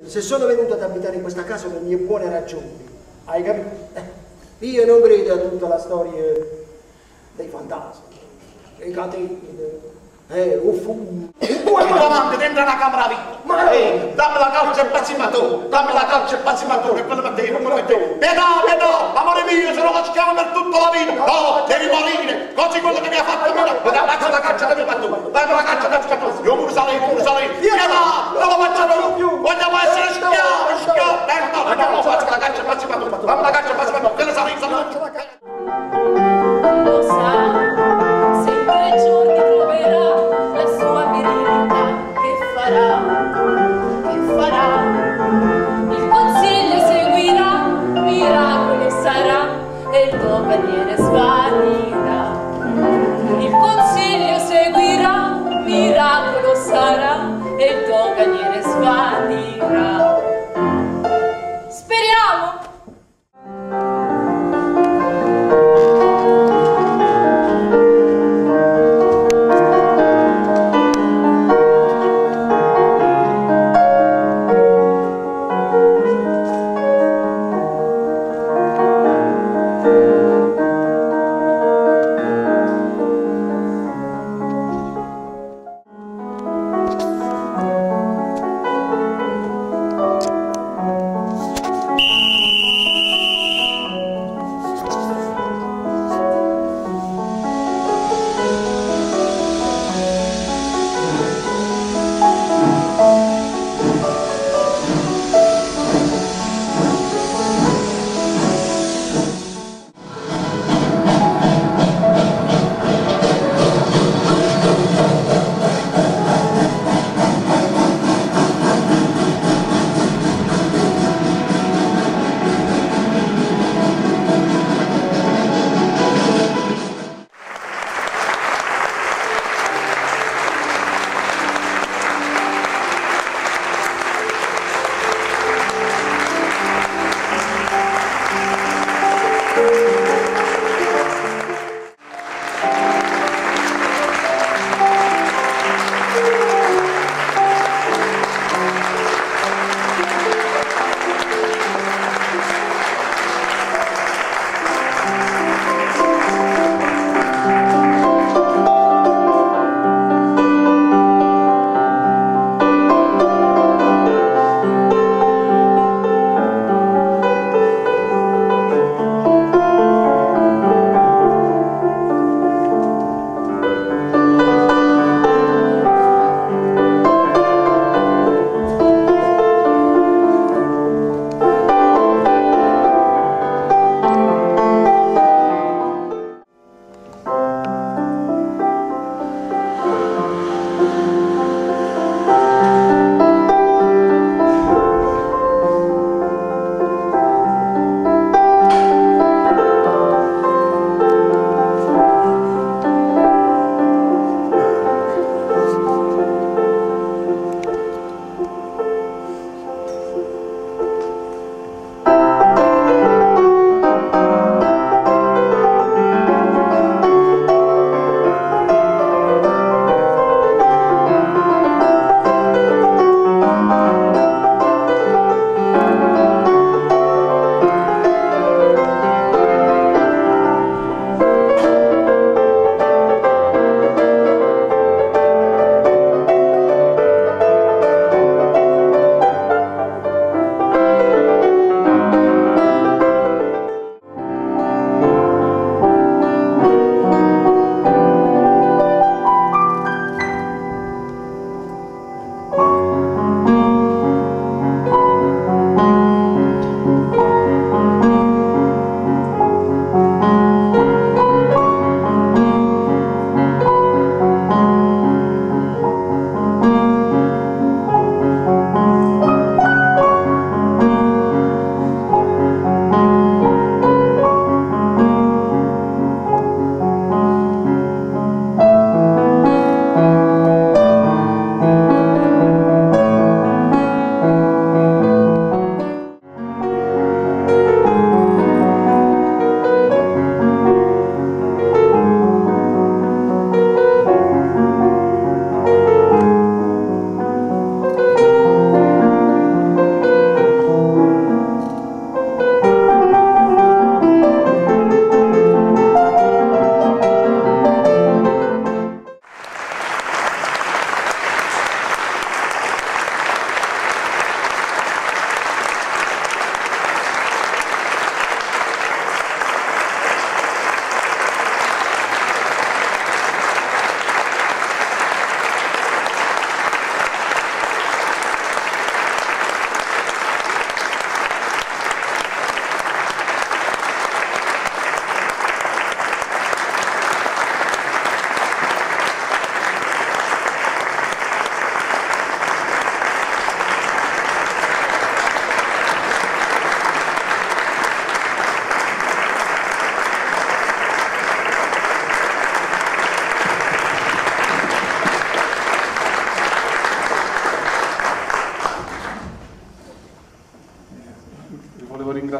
Se sono venuto ad abitare in questa casa per mie buone ragioni, hai capito? Eh, io non credo a tutta la storia dei fantasmi, dei cateni, eh, fumo. Due comandi dentro la camera vita. Ma- eh, dammi la calcia e pazzimato, dammi la calcia e pazzimato, che quello per te, quello per te. Pietà, pietà, amore mio, se lo schiamo per tutta la vita. No, devi morire. Così quello che mi ha fatto me, mi dà la calcia che mi ha fatto. Dammi la calcia mi ha fatto. Io pure sarei, pure sarei. Pietà, non lo facciamo più. Vogliamo essere schiavi, schiavi. Eh, no, no, no, faccio e il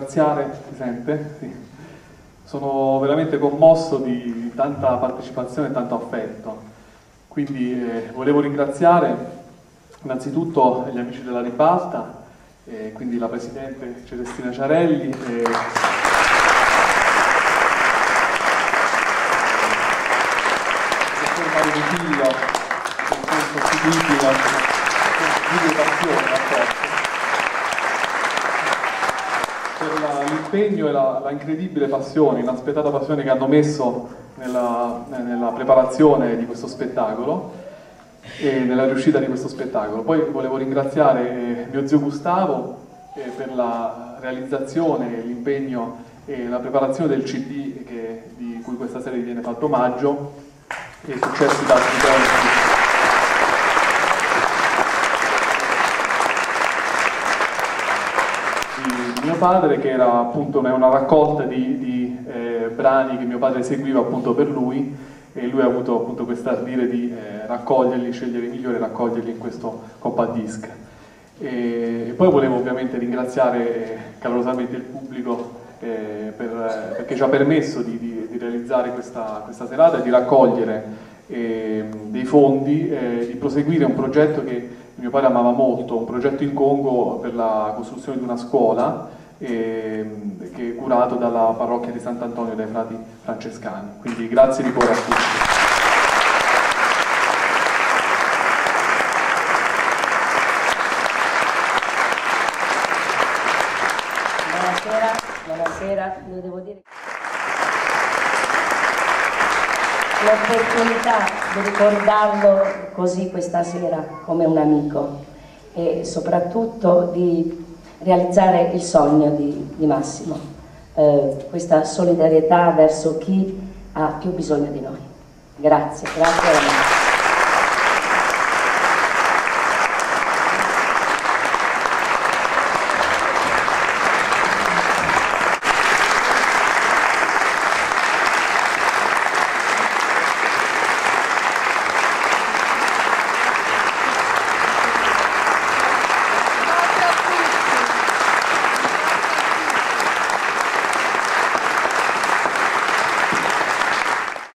ringraziare, presente, sì. sono veramente commosso di tanta partecipazione e tanto affetto, quindi eh, volevo ringraziare innanzitutto gli amici della Ribalta, eh, quindi la Presidente Celestina Ciarelli, e Mario Rutillo, che sono sostituiti la video passione per l'impegno e la, la, incredibile passione, inaspettata passione che hanno messo nella, nella preparazione di questo spettacolo e nella riuscita di questo spettacolo. Poi volevo ringraziare mio zio Gustavo eh, per la realizzazione, l'impegno e la preparazione del CD che, di cui questa serie viene fatto omaggio e successi da altri mio padre che era appunto una raccolta di, di eh, brani che mio padre eseguiva appunto per lui e lui ha avuto appunto questa ardire di eh, raccoglierli, scegliere i migliori e raccoglierli in questo compact disc. E, e poi volevo ovviamente ringraziare eh, calorosamente il pubblico eh, per, perché ci ha permesso di, di, di realizzare questa, questa, serata e di raccogliere eh, dei fondi, eh, di proseguire un progetto che mio padre amava molto, un progetto in Congo per la costruzione di una scuola eh, che è curato dalla parrocchia di Sant'Antonio dai frati francescani. Quindi grazie di cuore a tutti. L'opportunità di ricordarlo così questa sera come un amico e soprattutto di realizzare il sogno di, di Massimo, eh, questa solidarietà verso chi ha più bisogno di noi. Grazie, grazie.